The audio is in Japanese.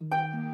う